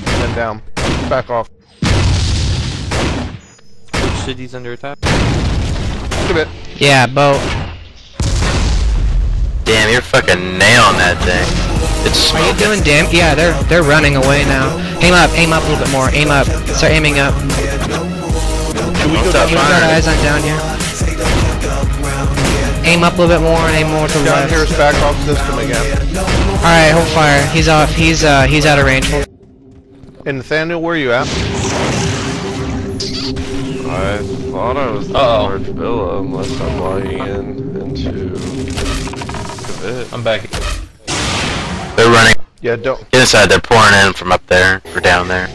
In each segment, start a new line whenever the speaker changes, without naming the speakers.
keep your men down. Back off.
Which city's under attack?
Give it.
Yeah, boat.
Damn, you're fucking nailing that thing. It's
Are you doing damn? Yeah, they're they're running away now. Aim up, aim up a little bit more. Aim up. Start aiming up.
Should we go
What's
down
up,
Keep eyes on down here. Aim up a little bit more and aim more to the
Down
left.
here's back off system again.
Alright, hold fire. He's off. He's uh he's out of range. Hold-
And Nathaniel, where are you at?
I thought I was the
Uh-oh.
large villa unless I'm logging in into Kavit.
I'm back.
They're running
Yeah, don't.
Get inside. They're pouring in from up there or down there.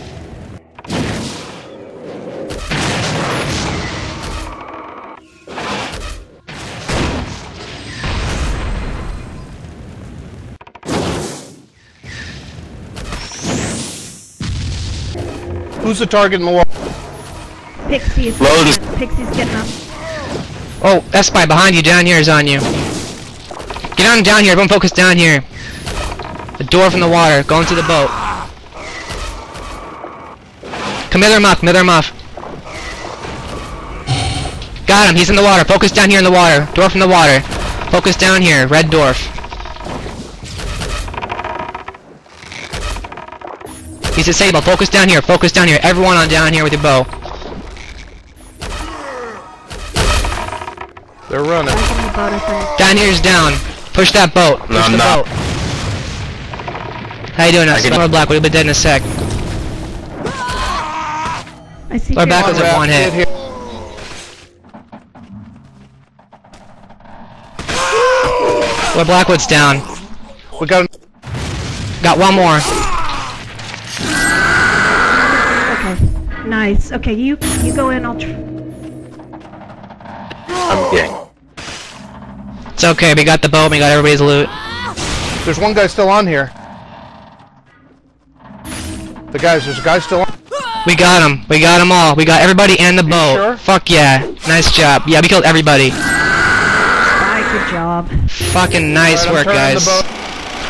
Who's the target in the wall?
Pixie's
Load is-
Pixie's getting up.
Oh, that spy behind you, down here is on you. Get on down here, everyone focus down here. The door from the water, going to the boat. Come hither, Muff, hither, Muff. Got him, he's in the water. Focus down here in the water. Dwarf in the water. Focus down here, red dwarf. He's disabled. Focus down here. Focus down here. Everyone on down here with your bow.
They're running.
Back on the boat, I think.
Down here's down. Push that boat. Push
No, I'm
the
not.
boat. How you doing?
I
I'm
can-
Summer Black. We'll be dead in a sec.
I see
Our
you.
back was
Raph,
at one
get
hit.
here.
Well, Blackwood's down.
We got.
Got one more.
Nice. Okay, you you go in. I'll. Tr-
I'm getting.
It's okay. We got the boat. We got everybody's loot.
There's one guy still on here. The guys, there's a guy still on.
We got him. We got them all. We got everybody and the boat.
sure?
Fuck yeah. Nice job. Yeah, we killed everybody.
Bye. Good job.
Fucking nice
Alright, I'm
work, guys.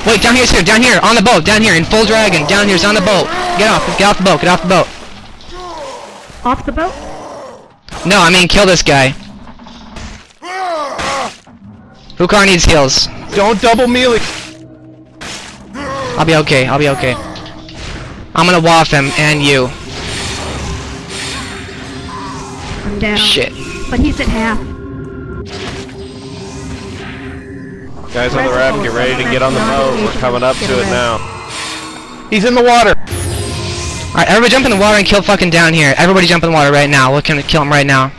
Wait, down here's here. Down here. On the boat. Down here. In full dragon. Down here's on the boat. Get off. Get off the boat. Get off the boat.
Off the boat.
No, I mean kill this guy. Hukar needs heals.
Don't double melee.
I'll be okay. I'll be okay. I'm gonna waff him and you.
I'm down.
Shit.
But he's at half.
Guys on the raft, get ready to get on the boat. We're coming up to it now.
He's in the water.
Alright, everybody jump in the water and kill fucking down here. Everybody jump in the water right now. We're gonna kill him right now.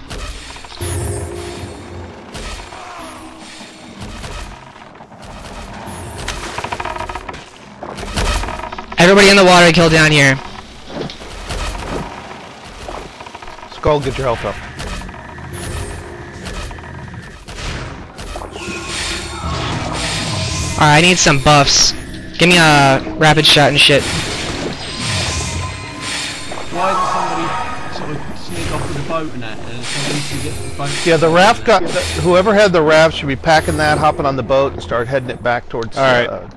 Everybody in the water, kill down here.
Skull, get your health up.
Alright, I need some buffs. Give me a rapid shot and shit.
Why did somebody sort of sneak off with the boat and that, and somebody to get the boat?
Yeah, the raft got. The, whoever had the raft should be packing that, hopping on the boat, and start heading it back towards.
All right.
Uh,